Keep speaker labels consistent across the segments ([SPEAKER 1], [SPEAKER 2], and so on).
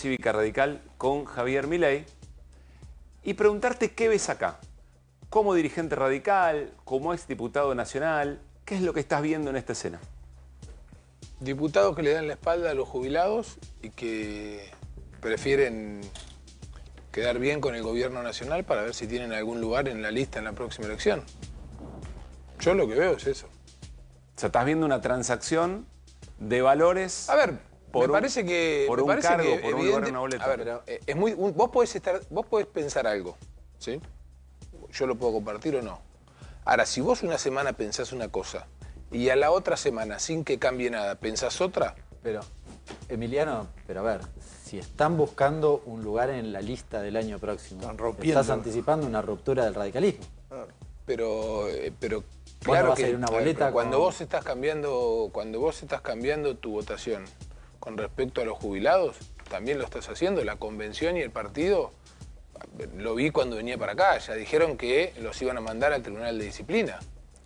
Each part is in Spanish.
[SPEAKER 1] Cívica Radical con Javier Milei y preguntarte qué ves acá. Como dirigente radical, como ex diputado nacional, ¿qué es lo que estás viendo en esta escena?
[SPEAKER 2] Diputados que le dan la espalda a los jubilados y que prefieren quedar bien con el gobierno nacional para ver si tienen algún lugar en la lista en la próxima elección. Yo lo que veo es eso.
[SPEAKER 1] O sea, estás viendo una transacción de valores.
[SPEAKER 2] A ver, me parece que.
[SPEAKER 1] Por
[SPEAKER 2] me
[SPEAKER 1] un
[SPEAKER 2] parece
[SPEAKER 1] cargo,
[SPEAKER 2] que
[SPEAKER 1] por un lugar en una boleta.
[SPEAKER 2] A ver,
[SPEAKER 3] Pero-
[SPEAKER 2] eh, es muy, un- vos podés estar, vos podés pensar algo, ¿sí? Yo lo puedo compartir o no. Ahora, si vos una semana pensás una cosa y a la otra semana, sin que cambie nada, pensás otra,
[SPEAKER 3] Pero, Emiliano, pero a ver, si están buscando un lugar en la lista del año próximo,
[SPEAKER 4] Están rompiendo.
[SPEAKER 3] estás anticipando una ruptura del radicalismo.
[SPEAKER 2] pero, eh, pero
[SPEAKER 3] no
[SPEAKER 2] claro
[SPEAKER 3] a
[SPEAKER 2] que
[SPEAKER 3] ir a una
[SPEAKER 2] a ver,
[SPEAKER 3] boleta
[SPEAKER 2] pero cuando
[SPEAKER 3] con-
[SPEAKER 2] vos estás cambiando, cuando vos estás cambiando tu votación con respecto a los jubilados, también lo estás haciendo. La convención y el partido lo vi cuando venía para acá. Ya dijeron que los iban a mandar al Tribunal de Disciplina.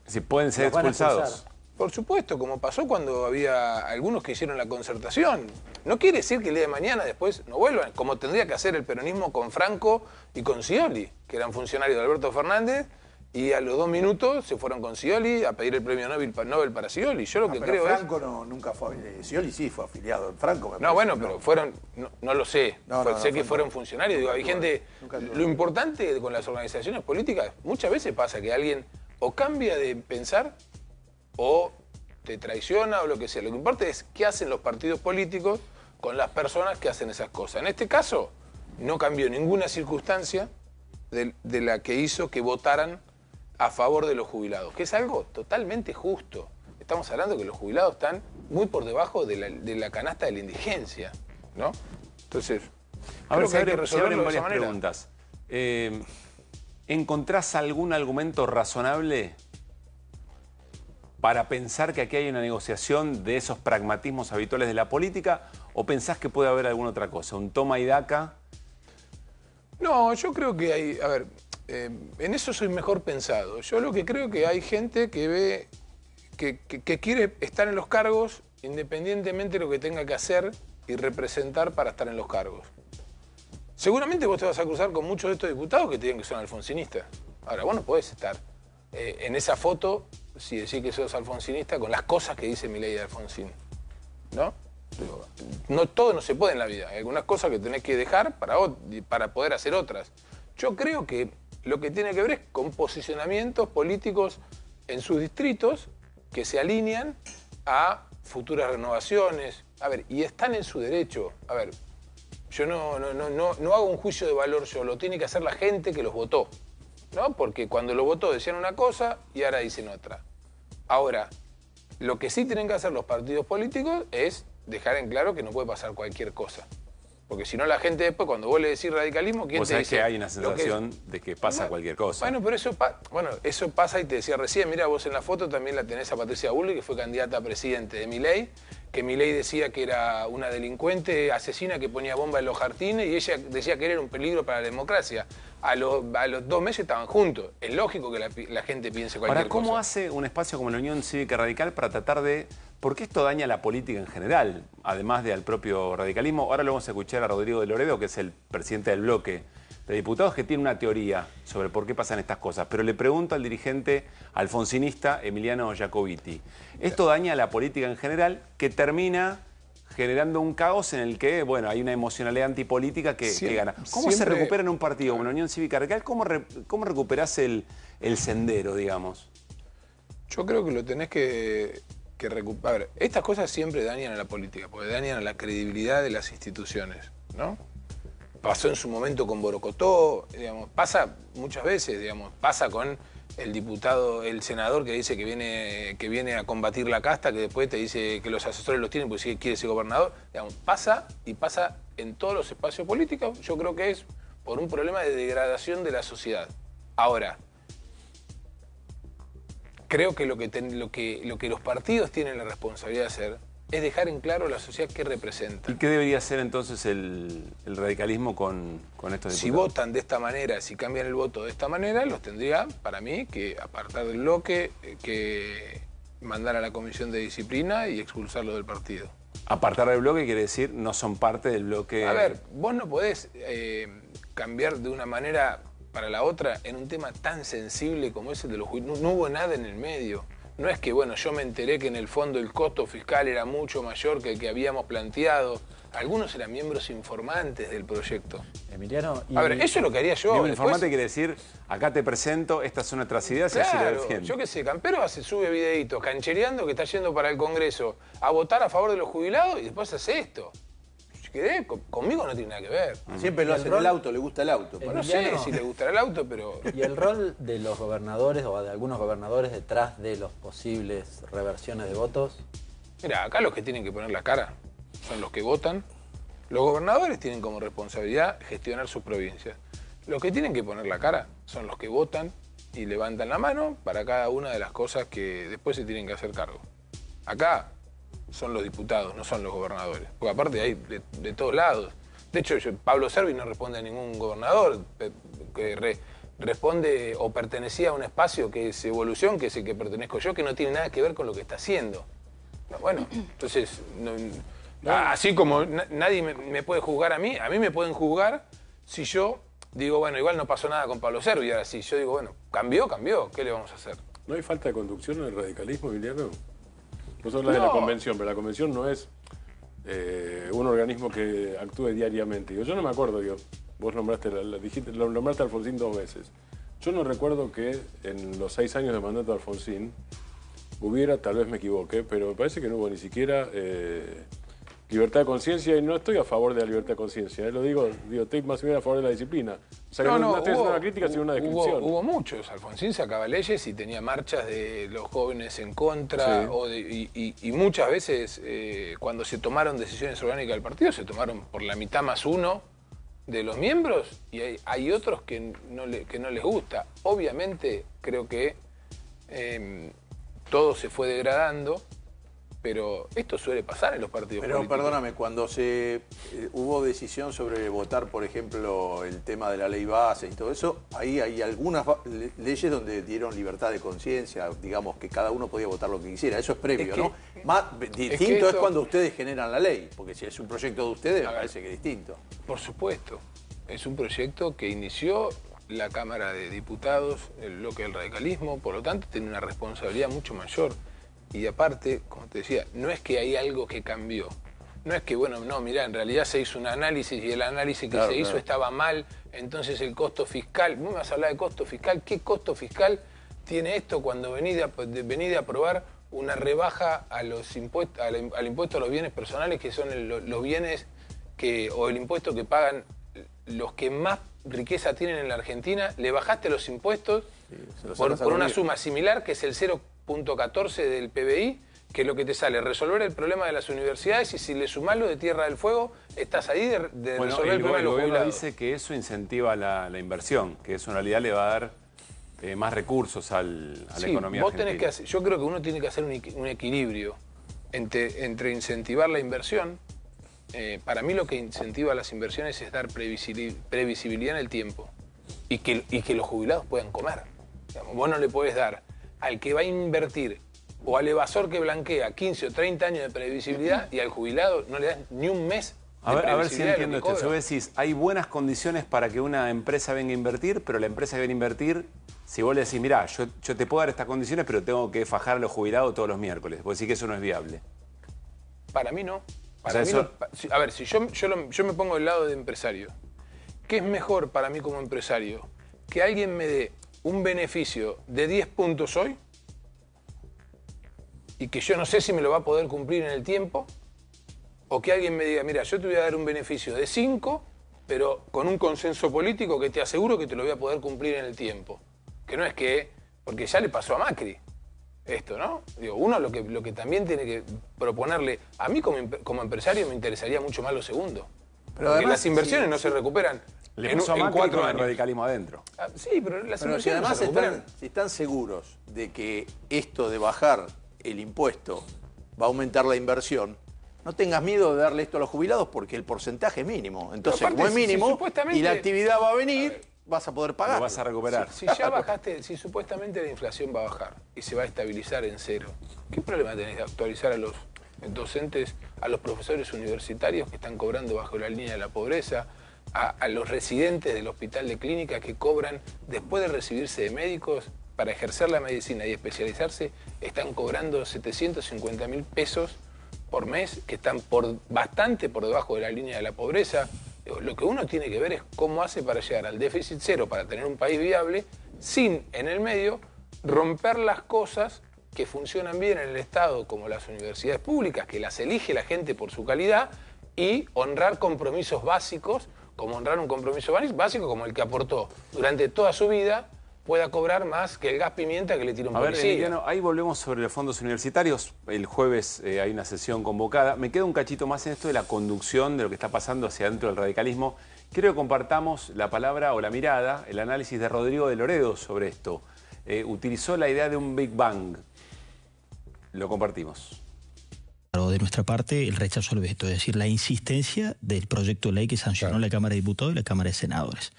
[SPEAKER 1] Si pueden ser expulsados.
[SPEAKER 2] Por supuesto, como pasó cuando había algunos que hicieron la concertación. No quiere decir que el día de mañana después no vuelvan, como tendría que hacer el peronismo con Franco y con Scioli, que eran funcionarios de Alberto Fernández, y a los dos minutos se fueron con Scioli a pedir el premio Nobel, pa- Nobel para Scioli. Yo lo que
[SPEAKER 4] pero
[SPEAKER 2] creo
[SPEAKER 4] Franco no, nunca fue. eh, Scioli sí fue afiliado Franco. me
[SPEAKER 2] es. No, bueno, pero fueron, no, no lo sé, Fue- sé que fueron funcionarios. Digo, hay gente. Lo importante con las organizaciones políticas, muchas veces pasa que alguien o cambia de pensar o te traiciona o lo que sea. Lo que importa es qué hacen los partidos políticos con las personas que hacen esas cosas. En este caso, no cambió ninguna circunstancia de, de la que hizo que votaran a favor de los jubilados, que es algo totalmente justo. Estamos hablando que los jubilados están muy por debajo de la, de la canasta de la indigencia, ¿no? Entonces,
[SPEAKER 1] A ver,
[SPEAKER 2] creo
[SPEAKER 1] se,
[SPEAKER 2] que hay que resolverlo de esa
[SPEAKER 1] varias preguntas. Eh, ¿Encontrás algún argumento razonable para pensar que aquí hay una negociación de esos pragmatismos habituales de la política? ¿O pensás que puede haber alguna otra cosa? ¿Un toma y daca?
[SPEAKER 2] No, yo creo que hay, a ver, eh, en eso soy mejor pensado. Yo lo que creo que hay gente que ve, que, quiere estar en los cargos independientemente de lo que tenga que hacer y representar para estar en los cargos. Seguramente vos te vas a cruzar con muchos de estos diputados que te digan que son alfonsinistas. Ahora, vos no podés estar eh, en esa foto, si decís que sos alfonsinista, con las cosas que dice mi ley Alfonsín. ¿No? No todo no se puede en la vida. Hay algunas cosas que tenés que dejar para, para poder hacer otras. Yo creo que lo que tiene que ver es con posicionamientos políticos en sus distritos que se alinean a futuras renovaciones. A ver, y están en su derecho. A ver, yo no, no, no, no, hago un juicio de valor yo, lo tiene que hacer la gente que los votó. ¿No? Porque cuando lo votó decían una cosa y ahora dicen otra. Ahora, lo que sí tienen que hacer los partidos políticos es dejar en claro que no puede pasar cualquier cosa. Porque si no la gente después, cuando vos le decís radicalismo, ¿quién
[SPEAKER 1] Vos
[SPEAKER 2] te dice?
[SPEAKER 1] que hay una
[SPEAKER 2] que
[SPEAKER 1] sensación de que pasa
[SPEAKER 2] Bueno,
[SPEAKER 1] cualquier cosa.
[SPEAKER 2] Bueno, pero eso, bueno, eso pasa y te decía recién, mira, vos en la foto también la tenés a Patricia Bullrich, que fue candidata a presidente de Milei, que Milei decía que era una delincuente asesina que ponía bomba en los jardines y ella decía que él era un peligro para la democracia. A, los- a los dos meses estaban juntos. Es lógico que la, gente piense cualquier
[SPEAKER 1] Ahora, ¿cómo
[SPEAKER 2] cosa.
[SPEAKER 1] hace un espacio como la Unión Cívica Radical para tratar de... Porque esto daña la política en general, además del propio radicalismo. Ahora lo vamos a escuchar a Rodrigo de Loredo, que es el presidente del bloque de diputados, que tiene una teoría sobre por qué pasan estas cosas. Pero le pregunto al dirigente alfonsinista Emiliano Jacobiti. Esto daña a la política en general, que termina generando un caos en el que, bueno, hay una emocionalidad antipolítica que, que gana. ¿Cómo se recupera en un partido como la Unión Cívica Radical? ¿Cómo, re- cómo recuperás el, el sendero, digamos?
[SPEAKER 2] Yo creo que lo tenés que, que recuperar. A ver, estas cosas siempre dañan a la política, porque dañan a la credibilidad de las instituciones, ¿no? Pasó en su momento con Borocotó, digamos, pasa muchas veces, digamos, pasa con el diputado, el senador que dice que viene, que viene a combatir la casta, que después te dice que los asesores los tienen porque si quiere ser gobernador, digamos, pasa y pasa en todos los espacios políticos, yo creo que es por un problema de degradación de la sociedad. Ahora, creo que lo que, ten- lo que, lo que los partidos tienen la responsabilidad de hacer es dejar en claro la sociedad qué representa.
[SPEAKER 1] ¿Y qué debería hacer entonces el, el radicalismo con, con estos
[SPEAKER 2] Si
[SPEAKER 1] diputados?
[SPEAKER 2] votan de esta manera, si cambian el voto de esta manera, los tendría, para mí, que apartar del bloque, eh, que mandar a la comisión de disciplina y expulsarlo del partido.
[SPEAKER 1] Apartar del bloque quiere decir no son parte del bloque.
[SPEAKER 2] A ver, vos no podés eh, cambiar de una manera para la otra en un tema tan sensible como ese de los jubilados. No, no hubo nada en el medio. No es que, bueno, yo me enteré que en el fondo el costo fiscal era mucho mayor que el que habíamos planteado. Algunos eran miembros informantes del proyecto.
[SPEAKER 3] Emiliano, y
[SPEAKER 2] A ver, eso es lo que haría yo.
[SPEAKER 1] Miembro
[SPEAKER 2] Después-
[SPEAKER 1] informante quiere decir, acá te presento, estas son nuestras ideas y así lo
[SPEAKER 2] Claro,
[SPEAKER 1] defiendo.
[SPEAKER 2] yo qué sé, Campero hace, sube videitos canchereando que está yendo para el Congreso a votar a favor de los jubilados y después hace esto. Quedé, co- conmigo no tiene nada que ver.
[SPEAKER 4] Siempre lo
[SPEAKER 3] ¿Y el
[SPEAKER 4] hace el auto, le gusta el auto.
[SPEAKER 2] No
[SPEAKER 4] para-
[SPEAKER 2] sé si le gustará el auto, pero
[SPEAKER 3] Y el rol de los gobernadores o de algunos gobernadores detrás de los posibles reversiones de votos.
[SPEAKER 2] Mira, acá los que tienen que poner la cara son los que votan. Los gobernadores tienen como responsabilidad gestionar sus provincias. Los que tienen que poner la cara son los que votan y levantan la mano para cada una de las cosas que después se tienen que hacer cargo. Acá son los diputados, no son los gobernadores. Porque aparte hay de, de todos lados. De hecho, yo- Pablo Servi no responde a ningún gobernador, pe- que re- responde o pertenecía a un espacio que es evolución, que es el que pertenezco yo, que no tiene nada que ver con lo que está haciendo. No, Bueno, entonces, no- así como na- nadie me, me puede juzgar a mí, a mí me pueden juzgar si yo digo, bueno, igual no pasó nada con Pablo Servi, ahora sí, yo digo, bueno, cambió, cambió, ¿qué le vamos a hacer?
[SPEAKER 5] ¿No hay falta de conducción en el radicalismo, Emiliano? Vos hablas de la
[SPEAKER 2] No.
[SPEAKER 5] convención, pero la convención no es eh, un organismo que actúe diariamente. Digo, yo no me acuerdo, digo, vos nombraste, la- la- dijiste, nombraste a Alfonsín dos veces. Yo no recuerdo que en los seis años de mandato de Alfonsín hubiera, tal vez me equivoque, pero me parece que no hubo ni siquiera eh, libertad de conciencia y no estoy a favor de la libertad de conciencia. eh, Lo digo, digo, estoy más bien a favor de la disciplina. O sea, que no, no estoy haciendo una crítica, sino una
[SPEAKER 2] hubo-
[SPEAKER 5] descripción.
[SPEAKER 2] Hubo, muchos. Alfonsín sacaba leyes y tenía marchas de los jóvenes en contra.
[SPEAKER 5] Sí.
[SPEAKER 2] o de- y, y- y muchas veces, eh, cuando se tomaron decisiones orgánicas del partido, se tomaron por la mitad más uno de los miembros y hay, hay otros que no, le- que no les gusta. Obviamente, creo que eh, todo se fue degradando, pero esto suele pasar en los partidos
[SPEAKER 4] Pero
[SPEAKER 2] políticos.
[SPEAKER 4] perdóname, cuando se eh, hubo decisión sobre votar, por ejemplo, el tema de la ley base y todo eso, ahí hay algunas le- leyes donde dieron libertad de conciencia, digamos que cada uno podía votar lo que quisiera. Eso es previo,
[SPEAKER 2] Es que-
[SPEAKER 4] ¿no? Más, distinto es,
[SPEAKER 2] esto-
[SPEAKER 4] cuando ustedes generan la ley, porque si es un proyecto de ustedes, me
[SPEAKER 2] ver.
[SPEAKER 4] parece que es distinto.
[SPEAKER 2] Por supuesto. Es un proyecto que inició la Cámara de Diputados, el bloque del radicalismo, por lo tanto tiene una responsabilidad mucho mayor. Y aparte, como te decía, no es que hay algo que cambió. No es que, bueno, no, mirá, en realidad se hizo un análisis y el análisis que
[SPEAKER 4] Claro,
[SPEAKER 2] se hizo estaba mal, entonces el costo fiscal, vos me vas a hablar de costo fiscal, ¿qué costo fiscal tiene esto cuando venís de, venís aprobar una rebaja a los impuestos, al, im- al impuesto a los bienes personales, que son el- los bienes que, o el impuesto que pagan los que más riqueza tienen en la Argentina, le bajaste los impuestos
[SPEAKER 4] los
[SPEAKER 2] por, una suma similar, que es el 0.14 del PBI, que es lo que te sale resolver el problema de las universidades y si le sumás lo de Tierra del Fuego, estás ahí de, de
[SPEAKER 1] Bueno,
[SPEAKER 2] resolver el, problema de
[SPEAKER 1] el
[SPEAKER 2] los
[SPEAKER 1] gobierno
[SPEAKER 2] jubilados.
[SPEAKER 1] dice que eso incentiva la, la inversión, que eso en realidad le va a dar eh, más recursos al- a la
[SPEAKER 2] Sí,
[SPEAKER 1] economía
[SPEAKER 2] vos tenés que hacer, yo creo que uno tiene que hacer un, equi- un equilibrio entre, entre incentivar la inversión. eh, para mí lo que incentiva las inversiones es dar previsibili- previsibilidad en el tiempo y que, y que los jubilados puedan comer. Digamos, vos no le podés dar al que va a invertir o al evasor que blanquea 15 o 30 años de previsibilidad y al jubilado no le das ni un mes de
[SPEAKER 1] A ver, a ver si entiendo esto. Vos decís, hay buenas condiciones para que una empresa venga a invertir, pero la empresa que viene a invertir, si vos le decís, mirá, yo, yo te puedo dar estas condiciones, pero tengo que fajar a los jubilados todos los miércoles. Vos decís que eso no es viable.
[SPEAKER 2] Para mí no. Para
[SPEAKER 1] sea,
[SPEAKER 2] mí
[SPEAKER 1] eso-
[SPEAKER 2] no. A ver, si yo, yo, lo- yo me pongo del lado de empresario, ¿qué es mejor para mí como empresario? Que alguien me dé un beneficio de 10 puntos hoy y que yo no sé si me lo va a poder cumplir en el tiempo, o que alguien me diga, mira, yo te voy a dar un beneficio de 5, pero con un consenso político que te aseguro que te lo voy a poder cumplir en el tiempo. Que no es que, porque ya le pasó a Macri esto, ¿no? Digo, uno lo que, lo que también tiene que proponerle, a mí como, como empresario me interesaría mucho más lo segundo.
[SPEAKER 4] Pero además,
[SPEAKER 2] las inversiones
[SPEAKER 4] sí,
[SPEAKER 2] no se recuperan
[SPEAKER 1] Le
[SPEAKER 2] en,
[SPEAKER 1] a
[SPEAKER 2] en
[SPEAKER 1] Macri
[SPEAKER 2] cuatro
[SPEAKER 1] con el radicalismo adentro.
[SPEAKER 2] Ah, sí, pero las
[SPEAKER 4] Pero si
[SPEAKER 2] inversiones no
[SPEAKER 4] además
[SPEAKER 2] se recuperan.
[SPEAKER 4] están, si están seguros de que esto de bajar el impuesto va a aumentar la inversión, no tengas miedo de darle esto a los jubilados porque el porcentaje es mínimo. Entonces,
[SPEAKER 2] aparte,
[SPEAKER 4] como es
[SPEAKER 2] si- si
[SPEAKER 4] mínimo
[SPEAKER 2] supuestamente-
[SPEAKER 4] y la actividad va a venir, vas a poder pagar.
[SPEAKER 1] Lo vas a recuperar.
[SPEAKER 2] Si ya bajaste, si supuestamente la inflación va a bajar y se va a estabilizar en cero, ¿qué problema tenés de actualizar a los docentes, a los profesores universitarios que están cobrando bajo la línea de la pobreza, a, los residentes del hospital de clínica que cobran después de recibirse de médicos para ejercer la medicina y especializarse, están cobrando 750 mil pesos por mes, que están por, bastante por debajo de la línea de la pobreza. Lo que uno tiene que ver es cómo hace para llegar al déficit cero, para tener un país viable, sin en el medio romper las cosas que funcionan bien en el Estado, como las universidades públicas, que las elige la gente por su calidad, y honrar compromisos básicos, como honrar un compromiso básico como el que aportó durante toda su vida, pueda cobrar más que el gas pimienta que le tira un
[SPEAKER 1] A ver,
[SPEAKER 2] policía.
[SPEAKER 1] Emiliano, ahí volvemos sobre los fondos universitarios. El jueves eh, hay una sesión convocada. Me queda un cachito más en esto de la conducción de lo que está pasando hacia adentro del radicalismo. Quiero que compartamos la palabra o la mirada, el análisis de Rodrigo de Loredo sobre esto. Eh, utilizó la idea de un Big Bang. Lo compartimos.
[SPEAKER 6] Claro, de nuestra parte, el rechazo al veto, es decir, la insistencia del proyecto de ley que sancionó la Cámara de Diputados y la Cámara de Senadores.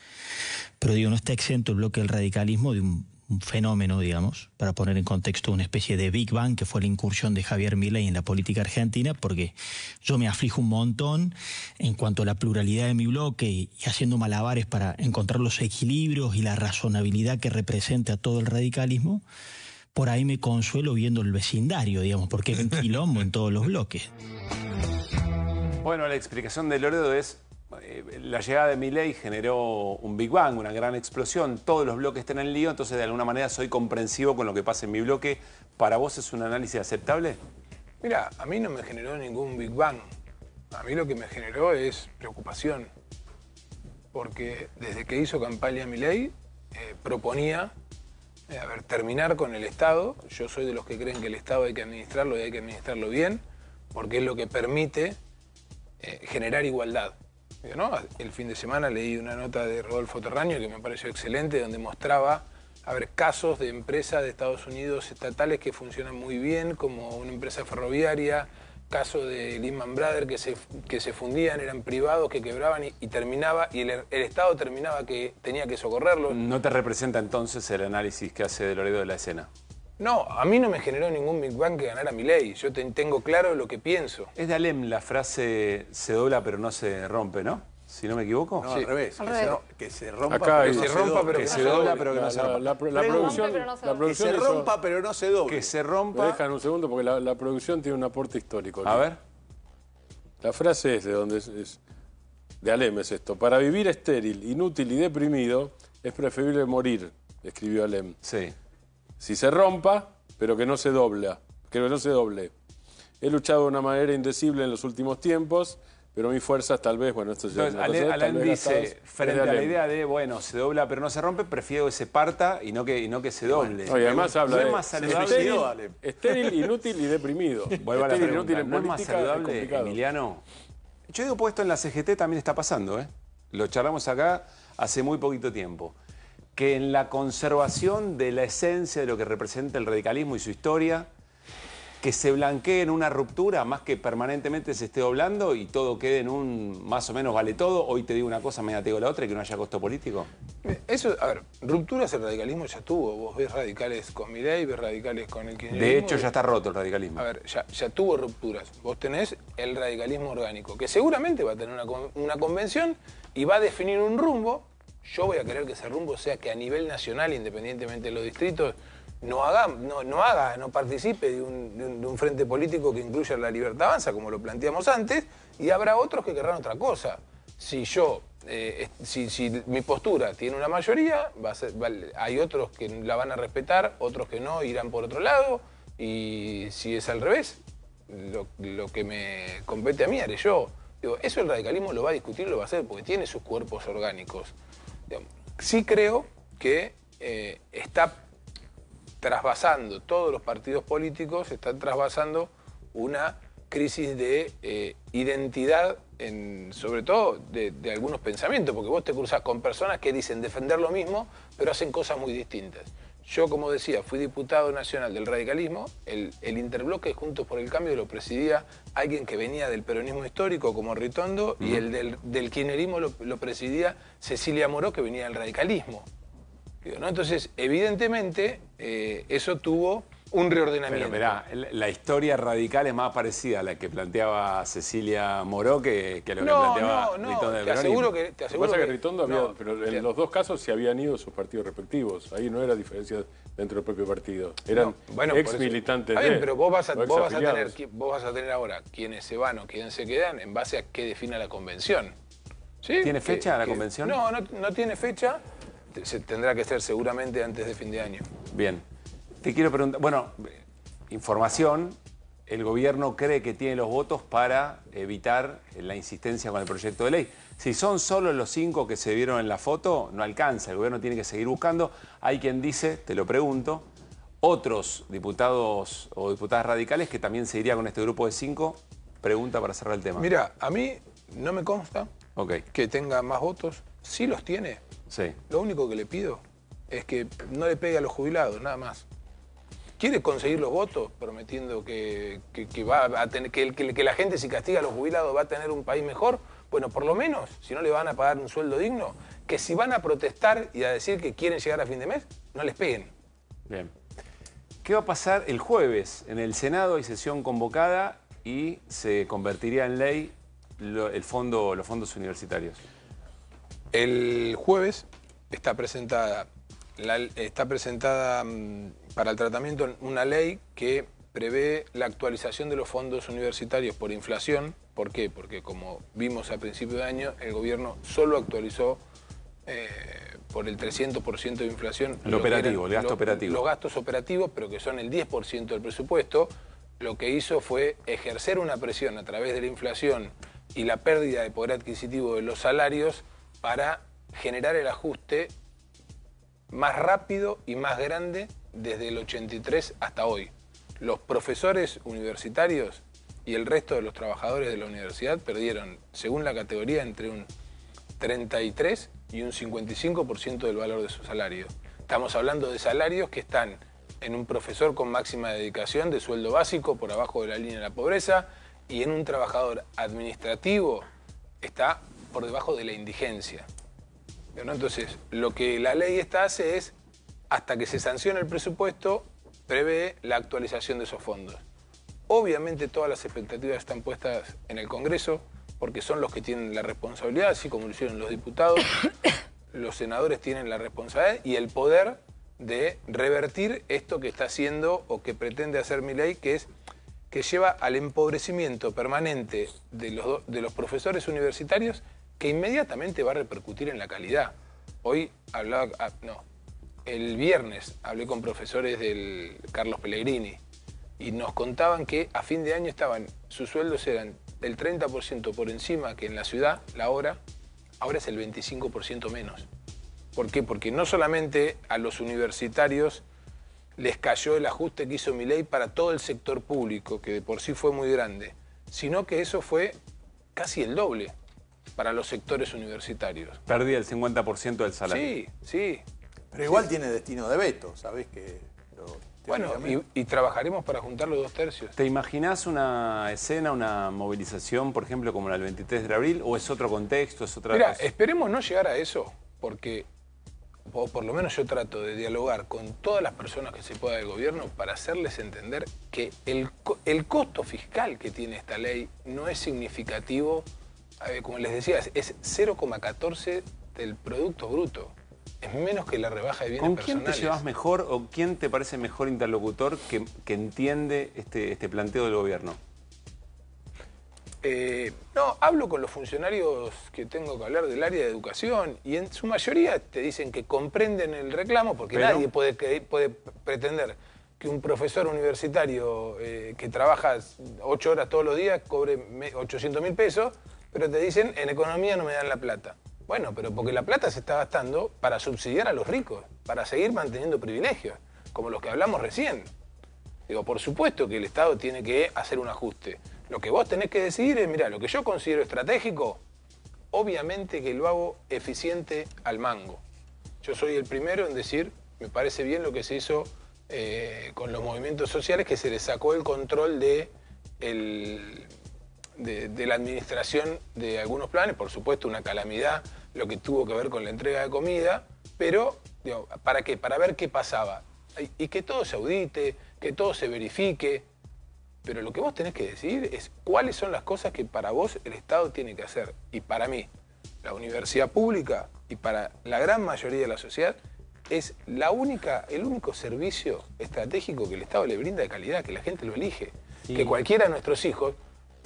[SPEAKER 6] Pero digo, no está exento el bloque del radicalismo de un, un fenómeno, digamos, para poner en contexto una especie de Big Bang que fue la incursión de Javier Milei en la política argentina, porque yo me aflijo un montón en cuanto a la pluralidad de mi bloque y, y haciendo malabares para encontrar los equilibrios y la razonabilidad que representa todo el radicalismo por ahí me consuelo viendo el vecindario, digamos, porque hay un quilombo en todos los bloques.
[SPEAKER 1] Bueno, la explicación de Loredo es, eh, la llegada de Milei generó un Big Bang, una gran explosión, todos los bloques están en lío, entonces de alguna manera soy comprensivo con lo que pasa en mi bloque. ¿Para vos es un análisis aceptable?
[SPEAKER 2] Mira, a mí no me generó ningún Big Bang. A mí lo que me generó es preocupación. Porque desde que hizo campaña mi ley, proponía eh, a ver, terminar con el Estado. Yo soy de los que creen que el Estado hay que administrarlo y hay que administrarlo bien, porque es lo que permite eh, generar igualdad. El fin de semana leí una nota de Rodolfo Terraño que me pareció excelente, donde mostraba a casos de empresas de Estados Unidos estatales que funcionan muy bien, como una empresa ferroviaria, caso de Lehman Brothers que se, que se fundían, eran privados, que quebraban y, y terminaba, y el, el Estado terminaba que tenía que socorrerlos.
[SPEAKER 1] ¿No te representa entonces el análisis que hace de Loredo de la escena?
[SPEAKER 2] No, a mí no me generó ningún Big Bang que ganara mi ley. Yo te- tengo claro lo que pienso.
[SPEAKER 1] Es de Alem la frase se dobla pero no se rompe, ¿no? Si no me equivoco.
[SPEAKER 4] No, al revés.
[SPEAKER 7] Al
[SPEAKER 4] que,
[SPEAKER 7] revés.
[SPEAKER 4] Se, que se rompa,
[SPEAKER 5] Acá
[SPEAKER 4] pero
[SPEAKER 2] Que
[SPEAKER 4] se
[SPEAKER 2] rompa,
[SPEAKER 4] doble.
[SPEAKER 2] pero
[SPEAKER 1] que se
[SPEAKER 2] no se
[SPEAKER 1] dobla
[SPEAKER 2] doble.
[SPEAKER 1] pero que no
[SPEAKER 5] La,
[SPEAKER 1] se
[SPEAKER 5] la-
[SPEAKER 1] rompa.
[SPEAKER 5] la- producción,
[SPEAKER 7] pero no se
[SPEAKER 5] la
[SPEAKER 7] doble.
[SPEAKER 4] Que se rompa, pero no se doble.
[SPEAKER 1] Que se rompa.
[SPEAKER 5] dejan un segundo porque la, la producción tiene un aporte histórico. aquí.
[SPEAKER 1] A ver.
[SPEAKER 5] La frase es de donde es, es- de Alem es esto. Para vivir estéril, inútil y deprimido es preferible morir, escribió Alem.
[SPEAKER 1] Sí.
[SPEAKER 5] Si se rompa, pero que no se dobla, que no se doble. He luchado de una manera indecible en los últimos tiempos, pero mis fuerzas tal vez, bueno, esto ya
[SPEAKER 1] Entonces,
[SPEAKER 5] es cosa,
[SPEAKER 1] Alain
[SPEAKER 5] vez
[SPEAKER 1] dice,
[SPEAKER 5] gastadas,
[SPEAKER 1] frente
[SPEAKER 5] es
[SPEAKER 1] a la idea de, bueno, se dobla pero no se rompe, prefiero que se parta y no que, y no que se doble.
[SPEAKER 5] No, y además habla
[SPEAKER 1] ¿No
[SPEAKER 5] de
[SPEAKER 1] es más saludable?
[SPEAKER 5] estéril, estéril, inútil y deprimido.
[SPEAKER 1] Vuelvo a la
[SPEAKER 5] estéril,
[SPEAKER 1] pregunta,
[SPEAKER 5] inútil en
[SPEAKER 1] ¿no es más
[SPEAKER 5] es
[SPEAKER 1] saludable,
[SPEAKER 5] complicado.
[SPEAKER 1] Emiliano? Yo digo, puesto en la CGT también está pasando, ¿eh? Lo charlamos acá hace muy poquito tiempo. Que en la conservación de la esencia de lo que representa el radicalismo y su historia, que se blanquee en una ruptura más que permanentemente se esté doblando y todo quede en un más o menos vale todo. Hoy te digo una cosa, mañana te digo la otra y que no haya costo político.
[SPEAKER 2] Eso, a ver, rupturas el radicalismo ya tuvo. Vos ves radicales con Milei, ves radicales con el kirchnerismo.
[SPEAKER 1] De hecho, ya está roto el radicalismo.
[SPEAKER 2] A ver, ya, ya tuvo rupturas. Vos tenés el radicalismo orgánico, que seguramente va a tener una, una convención y va a definir un rumbo. Yo voy a querer que ese rumbo sea que a nivel nacional, independientemente de los distritos, no haga, no, no haga, no participe de un, de un- frente político que incluya la libertad avanza, como lo planteamos antes, y habrá otros que querrán otra cosa. Si yo, eh, si, si mi postura tiene una mayoría, va a ser- hay otros que la van a respetar, otros que no, irán por otro lado, y si es al revés, lo, lo que me compete a mí haré yo. Digo, eso el radicalismo lo va a discutir, lo va a hacer, porque tiene sus cuerpos orgánicos. Sí creo que eh, está trasvasando, todos los partidos políticos están trasvasando una crisis de eh, identidad, en, sobre todo de, de algunos pensamientos, porque vos te cruzas con personas que dicen defender lo mismo, pero hacen cosas muy distintas. Yo, como decía, fui diputado nacional del radicalismo, el, el interbloque Juntos por el Cambio lo presidía alguien que venía del peronismo histórico como Ritondo y el del, del kirchnerismo lo, lo presidía Cecilia Moró que venía del radicalismo. Digo, ¿no? Entonces, evidentemente, eh, eso tuvo un
[SPEAKER 1] Pero
[SPEAKER 2] reordenamiento.
[SPEAKER 1] mirá, la historia radical es más parecida a la que planteaba Cecilia Moró que, que a lo que
[SPEAKER 2] No,
[SPEAKER 1] planteaba
[SPEAKER 2] no, no,
[SPEAKER 1] Ritondo de
[SPEAKER 2] te aseguro que... Te
[SPEAKER 5] Lo que
[SPEAKER 2] aseguro
[SPEAKER 5] pasa es que
[SPEAKER 2] que-
[SPEAKER 5] Ritondo había,
[SPEAKER 2] no,
[SPEAKER 5] pero
[SPEAKER 2] te-
[SPEAKER 5] en los dos casos se habían ido sus partidos respectivos. Ahí no era diferencia dentro del propio partido. Eran
[SPEAKER 2] No, bueno,
[SPEAKER 5] ex militantes
[SPEAKER 2] Está bien, pero vos vas, a,
[SPEAKER 5] o
[SPEAKER 2] vos, vas a
[SPEAKER 5] exafiliados.
[SPEAKER 2] tener, vos vas a tener ahora quienes se van o quienes se quedan en base a qué defina la convención. ¿Sí?
[SPEAKER 1] ¿Tiene fecha la convención?
[SPEAKER 2] No, no, no tiene fecha. Se tendrá que ser seguramente antes de fin de año.
[SPEAKER 1] Bien. Te quiero preguntar, bueno, información, el gobierno cree que tiene los votos para evitar la insistencia con el proyecto de ley. Si son solo los cinco que se vieron en la foto, no alcanza, el gobierno tiene que seguir buscando. Hay quien dice, te lo pregunto, otros diputados o diputadas radicales que también se iría con este grupo de cinco, pregunta para cerrar el tema.
[SPEAKER 2] Mira, a mí no me consta que tenga más votos. Sí los tiene.
[SPEAKER 1] Sí.
[SPEAKER 2] Lo único que le pido es que no le pegue a los jubilados, nada más. ¿Quiere conseguir los votos prometiendo que, que- que va a tener, que, la gente si castiga a los jubilados va a tener un país mejor? Bueno, por lo menos, si no le van a pagar un sueldo digno, que si van a protestar y a decir que quieren llegar a fin de mes, no les peguen.
[SPEAKER 1] Bien. ¿Qué va a pasar el jueves? En el Senado hay sesión convocada y se convertiría en ley lo- el fondo, los fondos universitarios.
[SPEAKER 2] El jueves está presentada, la- está presentada mm, para el tratamiento una ley que prevé la actualización de los fondos universitarios por inflación. ¿Por qué? Porque como vimos a principio de año, el gobierno solo actualizó eh, por el 300% de inflación.
[SPEAKER 1] El
[SPEAKER 2] lo
[SPEAKER 1] operativo, el gasto operativo.
[SPEAKER 2] Los gastos operativos, pero que son el 10% del presupuesto. Lo que hizo fue ejercer una presión a través de la inflación y la pérdida de poder adquisitivo de los salarios para generar el ajuste más rápido y más grande desde el 83 hasta hoy. Los profesores universitarios y el resto de los trabajadores de la universidad perdieron, según la categoría, entre un 33 y un 55% del valor de su salario. Estamos hablando de salarios que están en un profesor con máxima dedicación de sueldo básico por abajo de la línea de la pobreza y en un trabajador administrativo está por debajo de la indigencia. ¿No? Entonces, lo que la ley esta hace es, hasta que se sancione el presupuesto, prevé la actualización de esos fondos. Obviamente todas las expectativas están puestas en el Congreso, porque son los que tienen la responsabilidad, así como lo hicieron los diputados. los senadores tienen la responsabilidad y el poder de revertir esto que está haciendo o que pretende hacer mi ley, que es que lleva al empobrecimiento permanente de los, de los profesores universitarios que inmediatamente va a repercutir en la calidad. Hoy hablaba, ah, no, el viernes hablé con profesores del Carlos Pellegrini y nos contaban que a fin de año estaban, sus sueldos eran del 30% por encima que en la ciudad, la hora, ahora es el 25% menos. ¿Por qué? Porque no solamente a los universitarios les cayó el ajuste que hizo mi ley para todo el sector público, que de por sí fue muy grande, sino que eso fue casi el doble para los sectores universitarios.
[SPEAKER 1] Pérdida del 50% del salario.
[SPEAKER 2] Sí, sí.
[SPEAKER 4] Pero igual tiene destino de veto, ¿sabés? Que lo-
[SPEAKER 2] Bueno, y, y trabajaremos para juntar los dos tercios.
[SPEAKER 1] ¿Te imaginás una escena, una movilización, por ejemplo, como la del 23 de abril? ¿O es otro contexto, es otra
[SPEAKER 2] Mira, esperemos no llegar a eso, porque, o por lo menos yo trato de dialogar con todas las personas que se pueda del gobierno para hacerles entender que el, el costo fiscal que tiene esta ley no es significativo, como les decía, es- es 0,14 del Producto Bruto. Es menos que la rebaja de bienes
[SPEAKER 1] ¿Con quién te llevas mejor o quién te parece mejor interlocutor que, que entiende este, este planteo del gobierno?
[SPEAKER 2] Eh, no, hablo con los funcionarios que tengo que hablar del área de educación y en su mayoría te dicen que comprenden el reclamo porque
[SPEAKER 1] Pero-
[SPEAKER 2] nadie puede, pretender que un profesor universitario eh, que trabaja ocho horas todos los días cobre me- 800 mil pesos, pero te dicen en economía no me dan la plata. Bueno, pero porque la plata se está gastando para subsidiar a los ricos, para seguir manteniendo privilegios, como los que hablamos recién. Digo, por supuesto que el Estado tiene que hacer un ajuste. Lo que vos tenés que decidir es, mira, lo que yo considero estratégico, obviamente que lo hago eficiente al mango. Yo soy el primero en decir, me parece bien lo que se hizo eh, con los movimientos sociales, que se les sacó el control de, el- de, de la administración de algunos planes, por supuesto una calamidad, lo que tuvo que ver con la entrega de comida, pero, digo, ¿para qué? Para ver qué pasaba. y que todo se audite, que todo se verifique. Pero lo que vos tenés que decir es cuáles son las cosas que para vos el Estado tiene que hacer. Y para mí, la universidad pública y para la gran mayoría de la sociedad es la única, el único servicio estratégico que el Estado le brinda de calidad, que la gente lo elige.
[SPEAKER 3] Sí.
[SPEAKER 2] Que cualquiera de nuestros hijos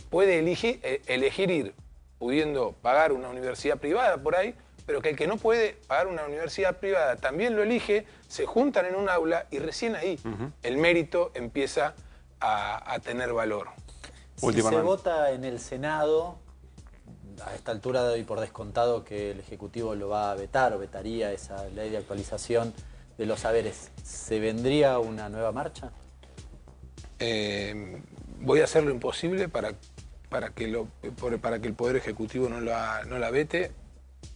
[SPEAKER 2] puede elegir, eh, elegir ir pudiendo pagar una universidad privada por ahí, pero que el que no puede pagar una universidad privada también lo elige, se juntan en un aula y recién ahí el mérito empieza a, a tener valor.
[SPEAKER 3] Si se vota en el Senado, a esta altura doy por descontado que el Ejecutivo lo va a vetar o vetaría esa ley de actualización de los saberes. ¿Se vendría una nueva marcha?
[SPEAKER 2] Eh, voy a hacer lo imposible para, para, que, lo, para que el Poder Ejecutivo no la, no la vete.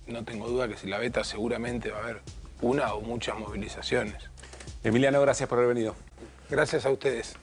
[SPEAKER 2] No tengo duda que si la veta seguramente va a haber una o muchas movilizaciones.
[SPEAKER 1] Emiliano, gracias por haber venido.
[SPEAKER 2] Gracias a ustedes.